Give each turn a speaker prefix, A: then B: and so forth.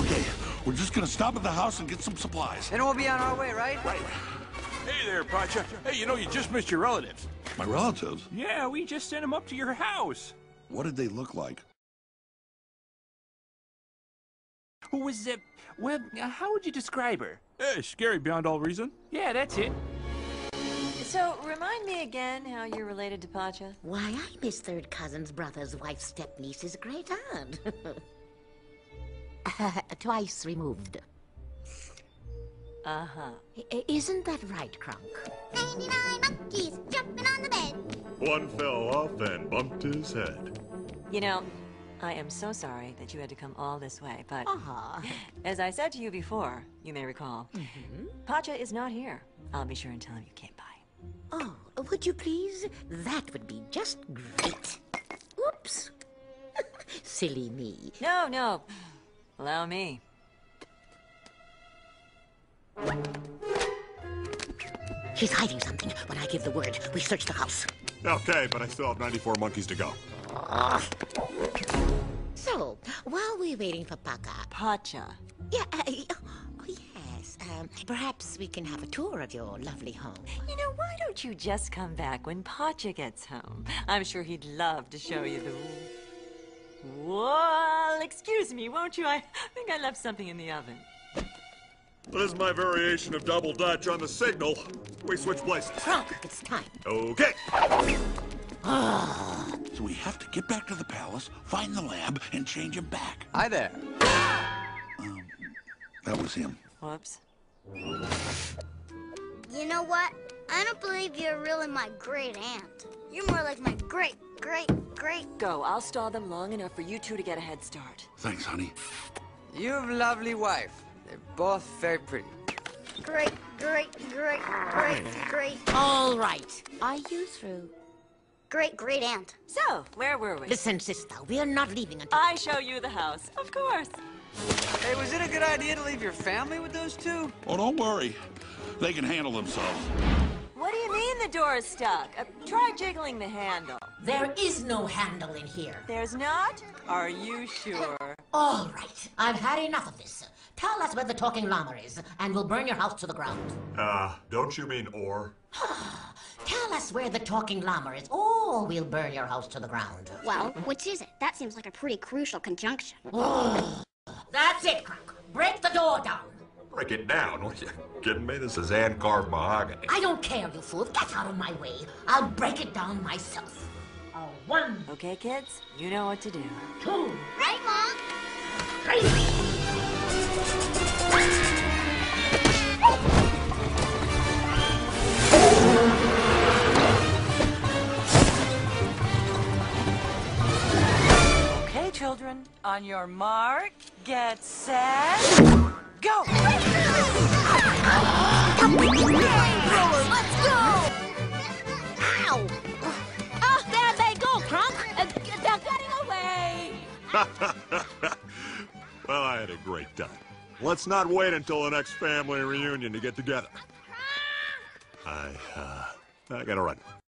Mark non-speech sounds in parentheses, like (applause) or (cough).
A: Okay, we're just gonna stop at the house and get some supplies.
B: Then we'll be on our way, right?
A: Right.
C: Hey there, Pacha. Hey, you know you just missed your relatives.
A: My relatives?
C: Yeah, we just sent them up to your house.
A: What did they look like?
C: Who was uh, well, uh, how would you describe her?
D: Hey, scary beyond all reason.
C: Yeah, that's it.
E: So, remind me again how you're related to Pacha.
F: Why, I'm his third cousin's brother's wife's step-niece's great aunt. (laughs) (laughs) twice removed.
E: Uh-huh.
F: Isn't that right, Kronk?
G: 99 monkeys jumping on the bed.
H: One fell off and bumped his head.
E: You know, I am so sorry that you had to come all this way, but
F: Uh -huh.
E: as I said to you before, you may recall, Pacha is not here. I'll be sure and tell him you came by.
F: oh, would you please? That would be just great. Oops. (laughs) Silly me.
E: No, no. Allow me.
F: He's hiding something. When I give the word, we search the house.
H: Okay, but I still have 94 monkeys to go.
F: So, while we're waiting for Paka,
E: Pacha.
F: yeah, uh, oh, yes, um, perhaps we can have a tour of your lovely home.
E: You know, why don't you just come back when Pacha gets home? I'm sure he'd love to show you the... Well, excuse me, won't you? I think I left something in the oven.
H: This is my variation of double dutch on the signal. We switch places.
F: Kronk, it's time.
H: Okay.
A: So we have to get back to the palace, find the lab, and change him back.
B: Hi there.
A: Um, that was him.
E: Whoops.
G: You know what? I don't believe you're really my great aunt. You're more like my great, great, great.
E: Go, I'll stall them long enough for you two to get a head start.
A: Thanks, honey.
B: You have a lovely wife. They're both very pretty.
G: Great, great, great, great, great,
F: All right. Are you through?
G: great, great aunt.
E: So, where were we?
F: Listen, sister, we're not leaving until...
E: I show you the house, of course.
B: Hey, was it a good idea to leave your family with those two?
A: Oh, don't worry. They can handle themselves.
E: What do you mean the door is stuck? Uh, try jiggling the handle.
F: There is no handle in here.
E: There's not? Are you sure?
F: All right, I've had enough of this. Tell us where the talking llama is, and we'll burn your house to the ground.
H: Uh, don't you mean or? (sighs)
F: Tell us where the talking llama is, or we'll burn your house to the ground.
G: Well, which is it? That seems like a pretty crucial conjunction.
F: That's it, Kronk. Break the door down.
H: Break it down. What, you kidding me? This is hand-carved mahogany.
F: I don't care, you fool. Get out of my way. I'll break it down myself. A one,
E: Okay, kids, you know what to do.
F: two,
G: Right, Mom?
F: three.
E: Okay, children, on your mark, get set, go!
G: Let's go!
F: Ow!
E: Oh, there they go, Kronk! Uh, they're getting away! (laughs)
H: well, I had a great time. Let's not wait until the next family reunion to get together. I, uh, I gotta run.